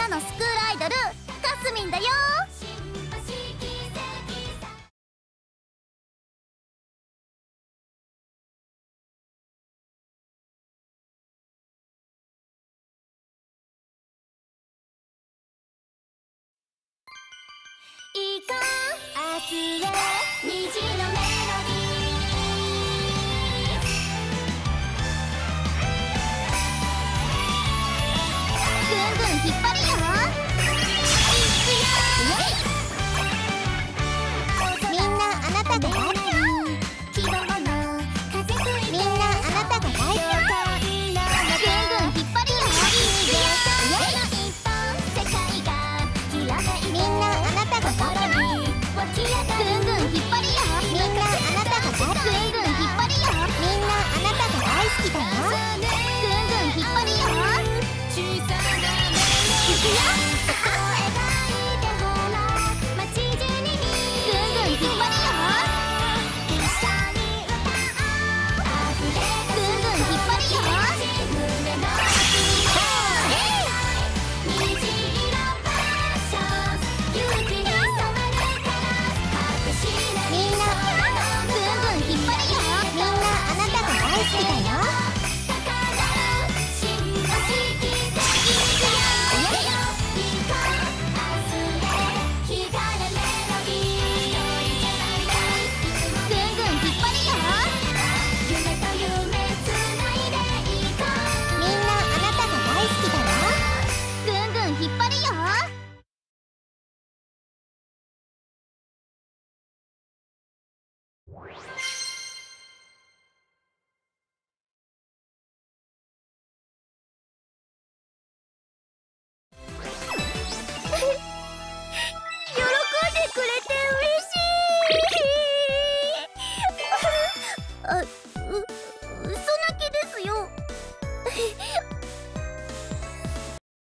なのスクールアイドルかすみんだよ。いこう明日へ。引っ張るよ。you